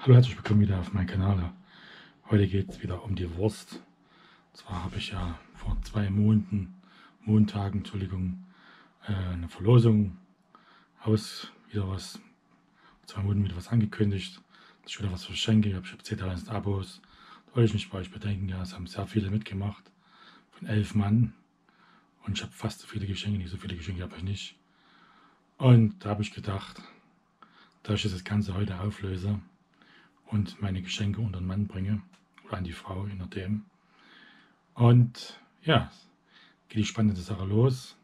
Hallo, herzlich willkommen wieder auf meinem Kanal. Heute geht es wieder um die Wurst. Und zwar habe ich ja vor zwei Monaten, Montagen, Entschuldigung, äh, eine Verlosung aus, wieder was, zwei Monaten wieder was angekündigt, dass ich wieder was verschenke. Ich habe 10.000 Abos. Da wollte ich mich bei euch bedenken, ja, es haben sehr viele mitgemacht, von elf Mann. Und ich habe fast so viele Geschenke, nicht so viele Geschenke habe ich nicht. Und da habe ich gedacht, da ich das Ganze heute auflöse und meine Geschenke unter den Mann bringe oder an die Frau, je nachdem. Und ja, geht die spannende Sache los.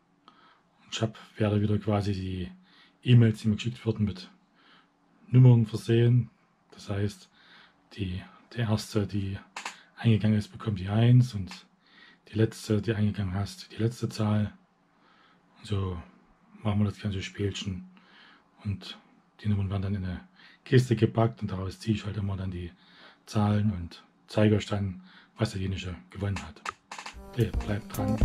Und ich habe, werde wieder quasi die E-Mails, die mir geschickt wurden, mit Nummern versehen. Das heißt, die, die erste, die eingegangen ist, bekommt die 1 und die letzte, die eingegangen hast, die letzte Zahl. Und so machen wir das ganze Spielchen. Und die Nummern werden dann in eine Kiste gepackt und daraus ziehe ich halt immer dann die Zahlen und zeige euch dann, was derjenige gewonnen hat. Okay, bleibt dran.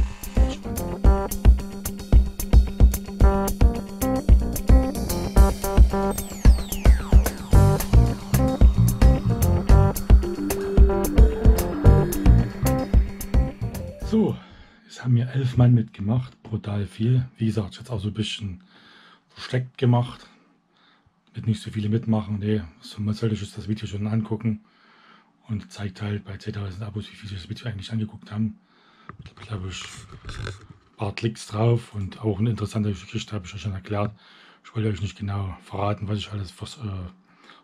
So, es haben mir elf Mann mitgemacht, brutal viel. Wie gesagt, jetzt auch so ein bisschen versteckt gemacht, mit nicht so viele mitmachen. Nee, man sollte sich das Video schon angucken und zeigt halt bei 10.000 Abos, wie viele das Video eigentlich angeguckt haben. Ich glaube, ich ein paar Klicks drauf und auch eine interessante Geschichte habe ich euch schon erklärt. Ich wollte euch nicht genau verraten, was ich alles vers äh,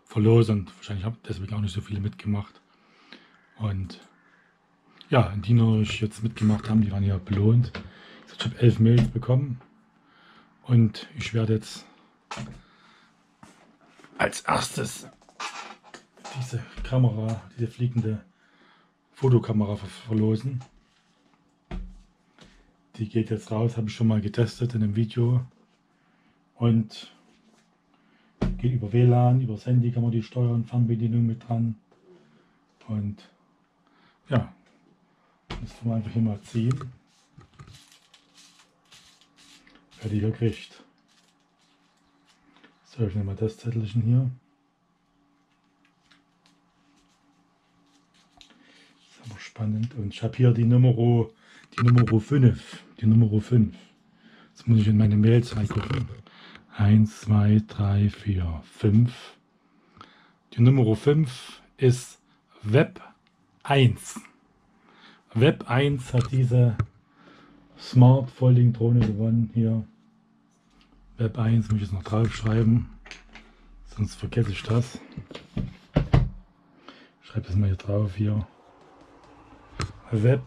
verlose und wahrscheinlich habe deswegen auch nicht so viele mitgemacht. Und ja, die, die jetzt mitgemacht haben, die waren ja belohnt. Ich habe elf Mails bekommen und ich werde jetzt als erstes diese Kamera, diese fliegende Fotokamera verlosen. Die geht jetzt raus, habe ich schon mal getestet in einem Video und geht über WLAN, über das Handy kann man die steuern, Fernbedienung mit dran und ja, das kann man einfach hier mal ziehen. Wer die hier kriegt. So, ich nehme mal das Zettelchen hier. Das ist aber spannend. Und ich habe hier die Nummer, die Nummer 5. Die Nummer 5. Jetzt muss ich in meine Mails reingucken. 1, 2, 3, 4, 5. Die Nummer 5 ist Web 1. Web 1 hat diese Smart Folding Drohne gewonnen hier. Web 1 muss ich jetzt noch draufschreiben, sonst vergesse ich das. Ich schreibe das mal hier drauf hier. Web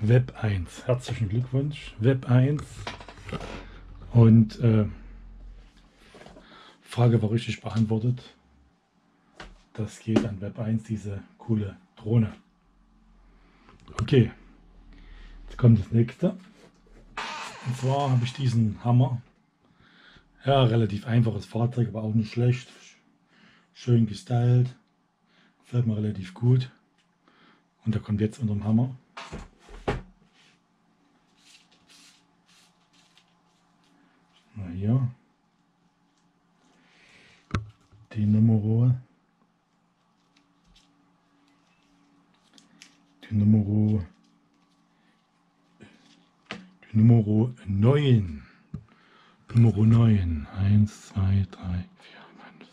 Web 1. Herzlichen Glückwunsch. Web 1. Und äh, Frage war richtig beantwortet. Das geht an Web 1, diese coole Drohne. Okay, jetzt kommt das nächste. Und zwar habe ich diesen Hammer. Ja, relativ einfaches Fahrzeug, aber auch nicht schlecht. Schön gestylt. Gefällt mir relativ gut. Und der kommt jetzt unter dem Hammer. Na hier. Die Nummer. Die Nummer Nummer 9. Nummer 9. 1, 2, 3, 4, 5,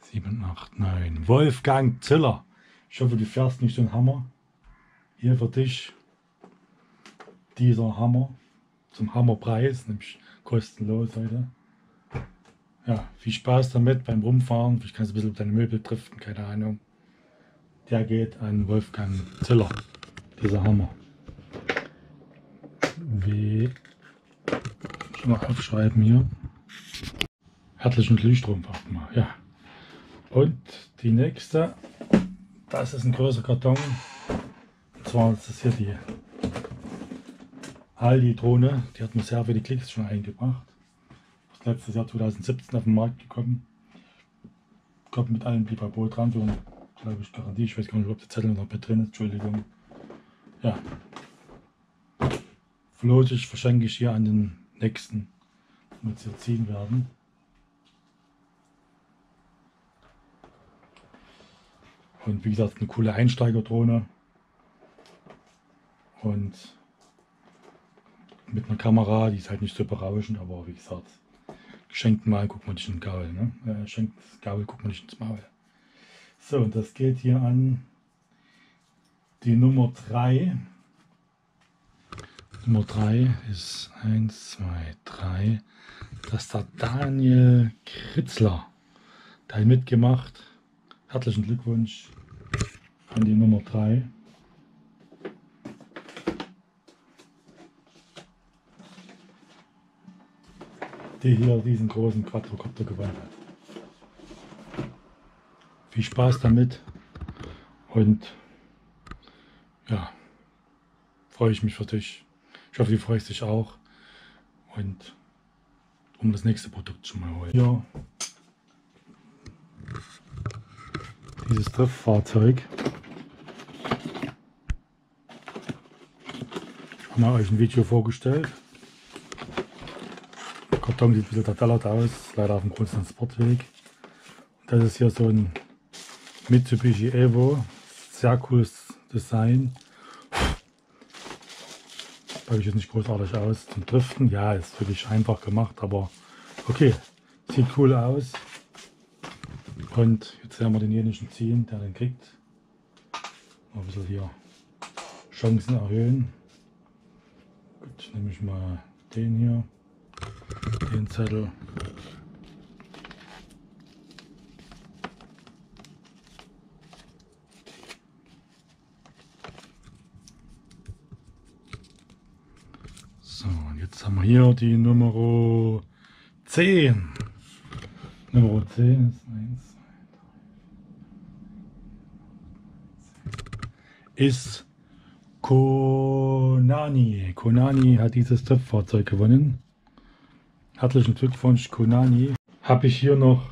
6, 7, 8, 9. Wolfgang Ziller. Ich hoffe, du fährst nicht einen Hammer. Hier für dich dieser Hammer zum Hammerpreis, nämlich kostenlos heute. Ja, viel Spaß damit beim Rumfahren. Vielleicht kannst du ein bisschen deine Möbel driften, keine Ahnung. Der geht an Wolfgang Ziller, dieser Hammer. W. Schon mal aufschreiben hier. Herzlichen Glühstrom mal. Ja. Und die nächste, das ist ein größer Karton. Und zwar ist das hier die Aldi-Drohne. Die hat mir sehr viele Klicks schon eingebracht. Das letztes Jahr 2017 auf den Markt gekommen. Kommt mit allen Pipapo dran für, glaube ich, Garantie. Ich weiß gar nicht, ob der Zettel noch mit drin ist. Entschuldigung. Ja, Flotig verschenke ich hier an den nächsten, die wir ziehen werden. Und wie gesagt, eine coole Einsteigerdrohne. Und mit einer Kamera, die ist halt nicht so berauschend, aber wie gesagt, geschenkt Mal guckt man nicht in den Gaul. Ne? Äh, geschenkt Gaul guckt man nicht ins Maul. So, und das geht hier an die Nummer 3. Nummer 3 ist 1, 2, 3. Das ist der Daniel Kritzler. Der hat mitgemacht. Herzlichen Glückwunsch an die Nummer 3. Die hier diesen großen Quadrocopter gewonnen hat. Viel Spaß damit und ja, freue ich mich für dich. Ich hoffe, du freust dich auch und um das nächste Produkt schon mal holen. Hier dieses Trifffahrzeug. Ich habe mal euch ein Video vorgestellt. Der Karton sieht ein bisschen verdallert aus, leider auf dem großen Transportweg. Das ist hier so ein Mitsubishi Evo, sehr cooles Design. Packe ich jetzt nicht großartig aus. Zum Driften, ja, ist wirklich einfach gemacht, aber okay, sieht cool aus. Und jetzt werden wir denjenigen ziehen, der den kriegt. Mal ein bisschen hier Chancen erhöhen. Gut, nehme ich mal den hier, den Zettel. So, und jetzt haben wir hier die Nummer 10. Nummer 10 ist 1, ist Konani. Konani hat dieses Töpffahrzeug gewonnen. Herzlichen Glückwunsch, Konani. Habe ich hier noch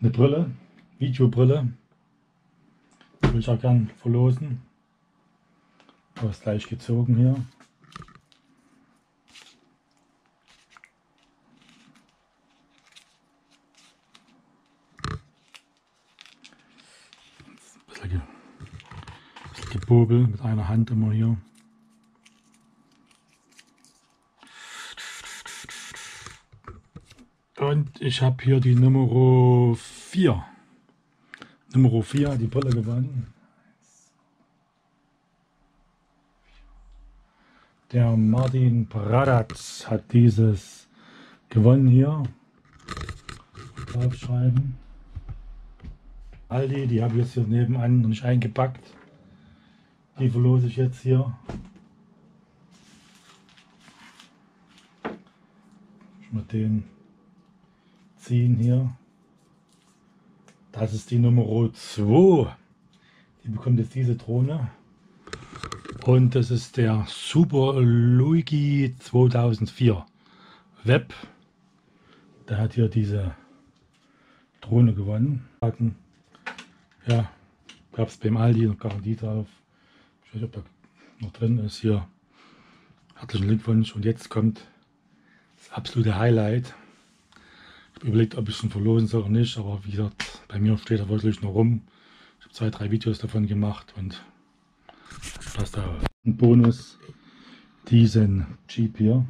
eine Brille, Videobrille. Will ich auch gern verlosen. Aber ist gleich gezogen hier. Gepobel mit einer Hand immer hier. Und ich habe hier die Nummer 4. Nummer 4, die Brille gewonnen. Der Martin Pradatz hat dieses gewonnen hier. Draufschreiben. Aldi, die habe ich jetzt hier nebenan noch nicht eingepackt. Die verlose ich jetzt hier. Mal den ziehen hier. Das ist die Nummer 2. Die bekommt jetzt diese Drohne. Und das ist der Super Luigi 2004 Web. Der hat hier diese Drohne gewonnen. Ja, gab es beim Aldi noch Garantie drauf. Ich weiß nicht, ob da noch drin ist hier. Herzlichen Glückwunsch. Und jetzt kommt das absolute Highlight. Ich habe überlegt, ob ich es schon verlosen soll oder nicht. Aber wie gesagt, bei mir steht er wirklich noch rum. Ich habe zwei, drei Videos davon gemacht und passt da ein Bonus. Diesen Jeep hier.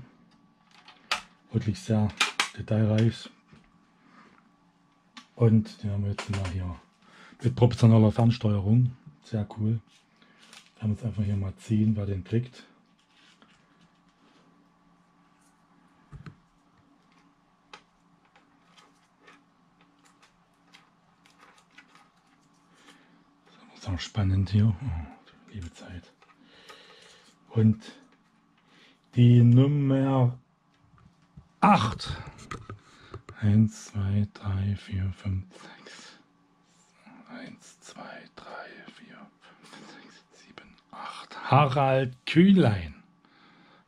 Wirklich sehr detailreich. Und den haben wir jetzt mal hier mit professioneller Fernsteuerung. Sehr cool. Kann es einfach hier mal ziehen, wer den kriegt. Das ist auch spannend hier. Oh, liebe Zeit. Und die Nummer 8. 1, 2, 3, 4, 5, 6. 1, 2, 3, 4, 5, 6, 7, 8. Harald Kühnlein.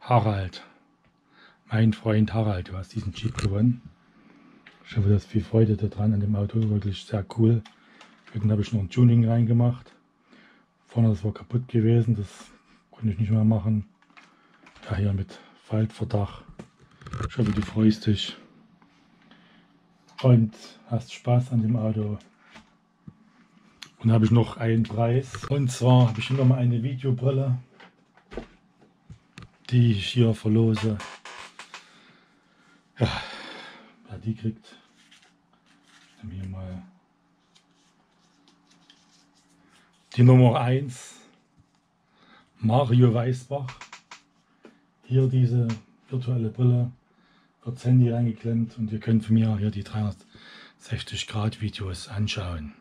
Harald. Mein Freund Harald, du hast diesen Jeep gewonnen. Ich hoffe, du hast viel Freude daran an dem Auto. Wirklich sehr cool. Hinten habe ich noch ein Tuning reingemacht. Vorne das war kaputt gewesen. Das konnte ich nicht mehr machen. Ja, hier mit Faltverdach. Ich hoffe, du freust dich. Und hast Spaß an dem Auto. Und habe ich noch einen Preis. Und zwar habe ich hier nochmal eine Videobrille, die ich hier verlose. Ja, wer die kriegt, hier mal die Nummer 1, Mario Weißbach. Hier diese virtuelle Brille wird das Handy reingeklemmt und ihr könnt von mir hier die 360 Grad Videos anschauen.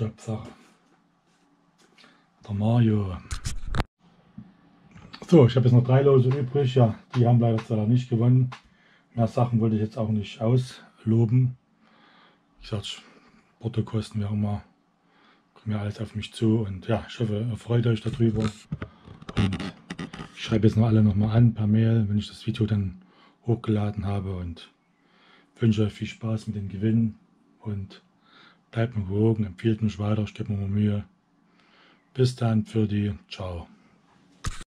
Top-Sache. Der Mario. So, ich habe jetzt noch drei Lose übrig. Ja, die haben leider nicht gewonnen. Mehr Sachen wollte ich jetzt auch nicht ausloben. Wie gesagt, Portokosten, auch immer, kommen ja alles auf mich zu. Und ja, ich hoffe, ihr freut euch darüber. Und ich schreibe jetzt noch alle nochmal an per Mail, wenn ich das Video dann hochgeladen habe. Und wünsche euch viel Spaß mit dem Gewinn. Und Bleibt mir gewogen, empfiehlt mich weiter, ich gebe mir Mühe. Bis dann für die. Ciao.